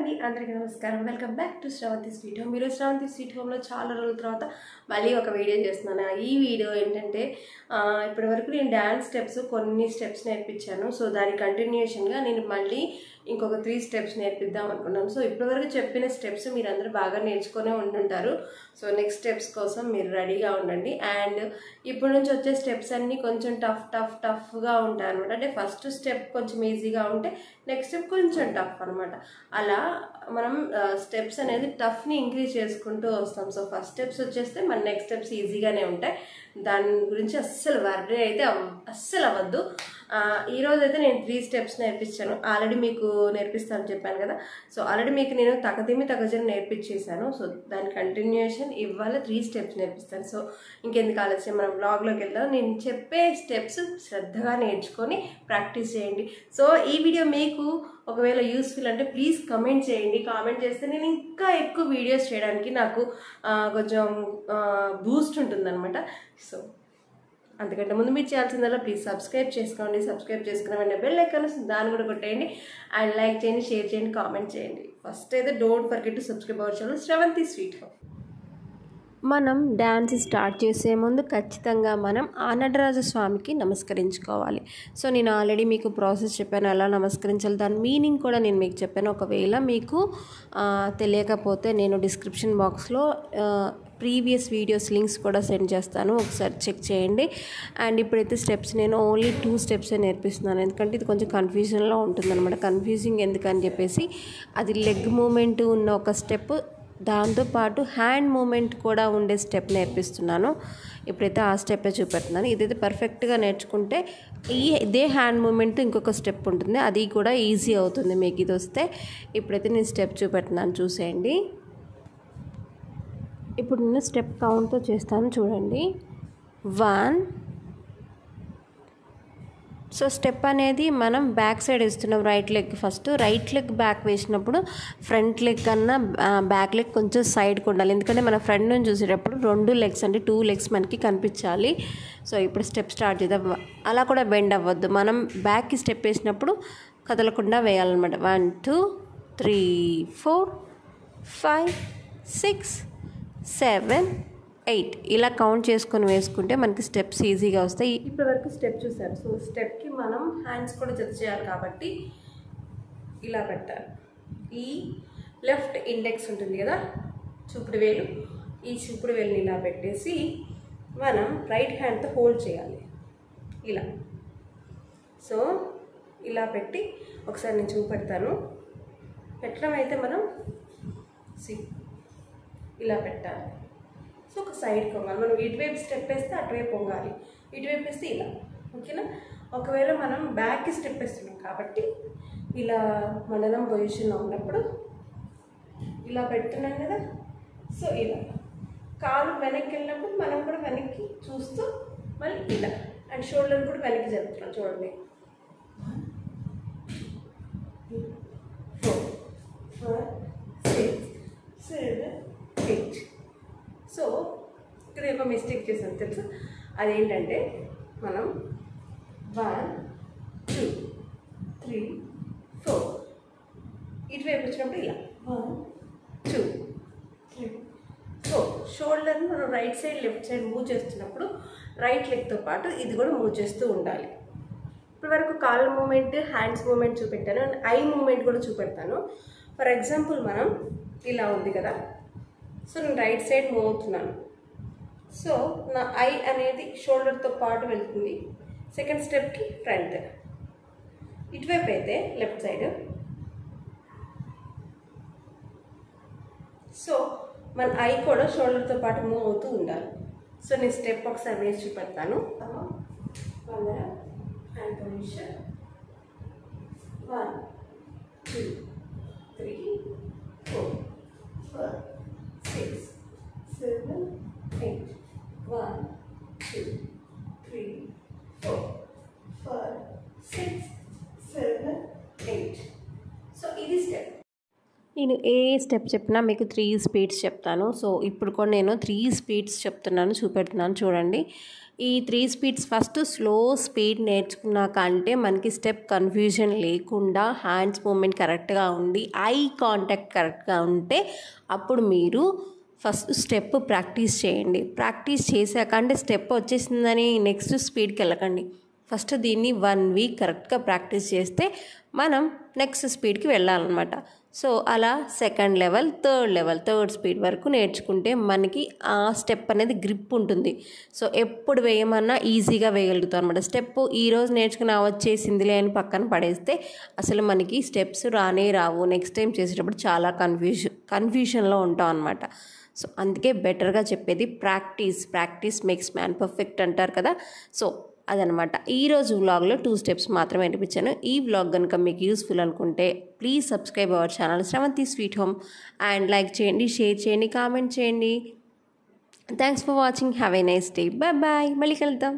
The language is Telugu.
నమస్కారం. Welcome back to Sravanthi sweet home మీరు శ్రావంతి స్వీట్ హోమ్లో చాలా రోజుల తర్వాత మళ్ళీ ఒక వీడియో చేస్తున్నాను. ఈ వీడియో ఏంటంటే ఇప్పటి వరకు నేను డ్యాన్స్ స్టెప్స్ కొన్ని స్టెప్స్ నేర్పించాను. సో దాని కంటిన్యూషన్గా నేను మళ్ళీ ఇంకొక త్రీ స్టెప్స్ నేర్పిద్దాం అనుకున్నాను. సో ఇప్పటివరకు చెప్పిన స్టెప్స్ మీరు అందరూ బాగా నేర్చుకునే ఉంటుంటారు సో నెక్స్ట్ స్టెప్స్ కోసం మీరు రెడీగా ఉండండి. అండ్ ఇప్పటి నుంచి వచ్చే స్టెప్స్ అన్నీ కొంచెం టఫ్ టఫ్ టఫ్గా ఉంటాయి అనమాట అంటే ఫస్ట్ స్టెప్ కొంచెం ఈజీగా ఉంటే నెక్స్ట్ స్టెప్ కొంచెం టఫ్ అనమాట అలా మనం స్టెప్స్ అనేది టఫ్ని ఇంక్రీజ్ చేసుకుంటూ వస్తాం. సో ఫస్ట్ స్టెప్స్ వచ్చేస్తే మన నెక్స్ట్ స్టెప్స్ ఈజీగానే ఉంటాయి. దాని గురించి అస్సలు వర్రీ అయితే అస్సలు అవ్వద్దు. ఈరోజు అయితే నేను త్రీ స్టెప్స్ నేర్పించాను. ఆల్రెడీ మీకు నేర్పిస్తాను చెప్పాను కదా. సో ఆల్రెడీ మీకు నేను తగతిమి తగజని నేర్పించేశాను. సో దాని కంటిన్యూషన్ ఇవాళ త్రీ స్టెప్స్ నేర్పిస్తాను. సో ఇంకెందుకు ఆలస్యం? మనం బ్లాగ్లోకి వెళ్దాం. నేను చెప్పే స్టెప్స్ శ్రద్ధగా నేర్చుకొని ప్రాక్టీస్ చేయండి. సో ఈ వీడియో మీకు ఒకవేళ యూస్ఫుల్ అంటే ప్లీజ్ కమెంట్ చేయండి. కామెంట్ చేస్తే నేను ఇంకా ఎక్కువ వీడియోస్ చేయడానికి నాకు కొంచెం బూస్ట్ ఉంటుందన్నమాట. సో అంతకంటే ముందు మీరు చేయాల్సిందల్లా ప్లీజ్ సబ్స్క్రైబ్ చేసుకోండి. సబ్స్క్రైబ్ చేసుకున్న వెంటనే బెల్ ఐకాన్ దాన్ని కూడా కొట్టేయండి. అండ్ లైక్ చేయండి షేర్ చేయండి కామెంట్ చేయండి. ఫస్ట్ అయితే don't forget to subscribe our channel Sravanthi sweet home మనం డ్యాన్స్ స్టార్ట్ చేసే ముందు ఖచ్చితంగా మనం ఆ నటరాజ స్వామికి నమస్కరించుకోవాలి. సో నేను ఆల్రెడీ మీకు ప్రాసెస్ చెప్పాను ఎలా నమస్కరించాలి. దాని మీనింగ్ కూడా నేను మీకు చెప్పాను. ఒకవేళ మీకు తెలియకపోతే నేను డిస్క్రిప్షన్ బాక్స్లో ప్రీవియస్ వీడియోస్ లింక్స్ కూడా సెండ్ చేస్తాను. ఒకసారి చెక్ చేయండి. అండ్ ఇప్పుడైతే స్టెప్స్ నేను ఓన్లీ టూ స్టెప్సే నేర్పిస్తున్నాను. ఎందుకంటే ఇది కొంచెం కన్ఫ్యూజన్లో ఉంటుంది అనమాట కన్ఫ్యూజింగ్ ఎందుకని చెప్పేసి అది లెగ్ మూమెంట్ ఉన్న ఒక స్టెప్ దాంతోపాటు హ్యాండ్ మూమెంట్ కూడా ఉండే స్టెప్ నేర్పిస్తున్నాను. ఇప్పుడైతే ఆ స్టెప్పే చూపెడుతున్నాను. ఇదైతే పర్ఫెక్ట్గా నేర్చుకుంటే ఈ ఇదే హ్యాండ్ మూమెంట్ ఇంకొక స్టెప్ ఉంటుంది. అది కూడా ఈజీ అవుతుంది మీకు ఇది వస్తే. ఇప్పుడైతే నేను స్టెప్ చూపెడుతున్నాను. చూసేయండి. ఇప్పుడు నేను స్టెప్ కౌంట్తో చేస్తాను చూడండి. వన్. సో స్టెప్ అనేది మనం బ్యాక్ సైడ్ వేస్తున్నాం right leg first right leg back వేసినప్పుడు ఫ్రంట్ లెగ్ కన్నా బ్యాక్ లెగ్ కొంచెం సైడ్కి ఉండాలి. ఎందుకంటే మన ఫ్రంట్ నుంచి చూసేటప్పుడు రెండు లెగ్స్ అంటే టూ లెగ్స్ మనకి కనిపించాలి. సో ఇప్పుడు స్టెప్ స్టార్ట్ చేద్దాం. అలా కూడా బెండ్ అవ్వద్దు. మనం బ్యాక్కి స్టెప్ వేసినప్పుడు కదలకుండా వేయాలన్నమాట. One two three four five six seven eight ఇలా కౌంట్ చేసుకొని వేసుకుంటే మనకి స్టెప్స్ ఈజీగా వస్తాయి. ఇప్పటి వరకు స్టెప్ చూసారు. సో స్టెప్కి మనం హ్యాండ్స్ కూడా జత చేయాలి కాబట్టి ఇలా పెట్టాలి. ఈ లెఫ్ట్ ఇండెక్స్ ఉంటుంది కదా చూపుడు వేలు. ఈ చూపుడు వేలుని ఇలా పెట్టేసి మనం రైట్ హ్యాండ్తో హోల్డ్ చేయాలి. ఇలా. సో ఇలా పెట్టి ఒకసారి నేను చూపెడతాను. పెట్టడం అయితే మనం సి ఇలా పెట్టాలి. సో ఒక సైడ్ పొంగాలి. మనం ఇటువైపు స్టెప్ వేస్తే అటువైపు పొంగాలి. ఇటువైపు వేస్తే ఇలా. ఓకేనా ఒకవేళ మనం బ్యాక్కి స్టెప్ వేస్తున్నాం కాబట్టి ఇలా మండలం పొజిషన్లో ఉన్నప్పుడు ఇలా పెడుతున్నాం కదా? సో ఇలా. కాలు వెనక్కి వెళ్ళినప్పుడు మనం కూడా వెనక్కి చూస్తూ మళ్ళీ ఇలా. అండ్ షోల్డర్ కూడా వెనక్కి జరుపుతున్నాం చూడండి. Four five six seven eight so ఇక్కడ ఏమో మిస్టేక్ చేసాను తెలుసు? అదేంటంటే మనం వన్ టూ త్రీ ఫోర్ ఇటువైపు వచ్చినప్పుడు ఇలా. వన్ టూ త్రీ ఫోర్ షోల్డర్ని మనం right side left side move చేస్తున్నప్పుడు రైట్ లెగ్తో పాటు ఇది కూడా మూవ్ చేస్తూ ఉండాలి. ఇప్పుడు వరకు కాళ్ళ మూమెంట్ హ్యాండ్స్ మూమెంట్ చూపెట్టాను అండ్ ఐ మూమెంట్ కూడా చూపెడతాను. ఫర్ ఎగ్జాంపుల్ మనం ఇలా ఉంది కదా సో నేను రైట్ సైడ్ మూవ్ అవుతున్నాను. సో నా ఐ అనేది షోల్డర్తో పాటు వెళ్తుంది. సెకండ్ స్టెప్కి ఫ్రంట్. ఇటువైపు అయితే లెఫ్ట్ సైడ్. సో మన ఐ కూడా షోల్డర్తో పాటు మూవ్ అవుతూ ఉండాలి. సో నేను స్టెప్ ఒకసారి వేసి చూపెడతాను. Position one two three four five six seven eight one two three four five six seven eight so ఇది స్టెప్ నేను ఏ స్టెప్ చెప్పినా మీకు త్రీ స్పీడ్స్ చెప్తాను. సో ఇప్పుడు కూడా నేను త్రీ స్పీడ్స్ చెప్తున్నాను చూపెడుతున్నాను చూడండి. ఈ three speeds first slow speed నేర్చుకున్నాక అంటే మనకి స్టెప్ కన్ఫ్యూజన్ లేకుండా హ్యాండ్స్ మూమెంట్ కరెక్ట్గా ఉండి ఐ కాంటాక్ట్ కరెక్ట్గా ఉంటే అప్పుడు మీరు ఫస్ట్ స్టెప్ ప్రాక్టీస్ చేయండి. ప్రాక్టీస్ చేశాక అంటే స్టెప్ వచ్చేసిందని నెక్స్ట్ స్పీడ్కి వెళ్ళకండి. ఫస్ట్ దీన్ని వన్ వీక్ కరెక్ట్గా ప్రాక్టీస్ చేస్తే మనం నెక్స్ట్ స్పీడ్కి వెళ్ళాలన్నమాట. సో అలా second level third level third speed వరకు నేర్చుకుంటే మనకి ఆ స్టెప్ అనేది గ్రిప్ ఉంటుంది. సో ఎప్పుడు వేయమన్నా ఈజీగా వేయగలుగుతాం అనమాట స్టెప్ ఈరోజు నేర్చుకుని వచ్చేసిందిలే అని పక్కన పడేస్తే అసలు మనకి స్టెప్స్ రానే రావు. నెక్స్ట్ టైం చేసేటప్పుడు చాలా కన్ఫ్యూజన్ కన్ఫ్యూషన్లో ఉంటాం అనమాట సో అందుకే బెటర్గా చెప్పేది practice practice makes man perfect అంటారు కదా. సో అదనమాట. ఈరోజు వ్లాగ్లో టూ స్టెప్స్ మాత్రమే వినిపించాను. ఈ వ్లాగ్ కనుక మీకు యూస్ఫుల్ అనుకుంటే please subscribe our channel Sravanthi sweet home and like చేయండి షేర్ చేయండి కామెంట్ చేయండి. Thanks for watching have a nice day bye bye మళ్ళీ కలుద్దాం.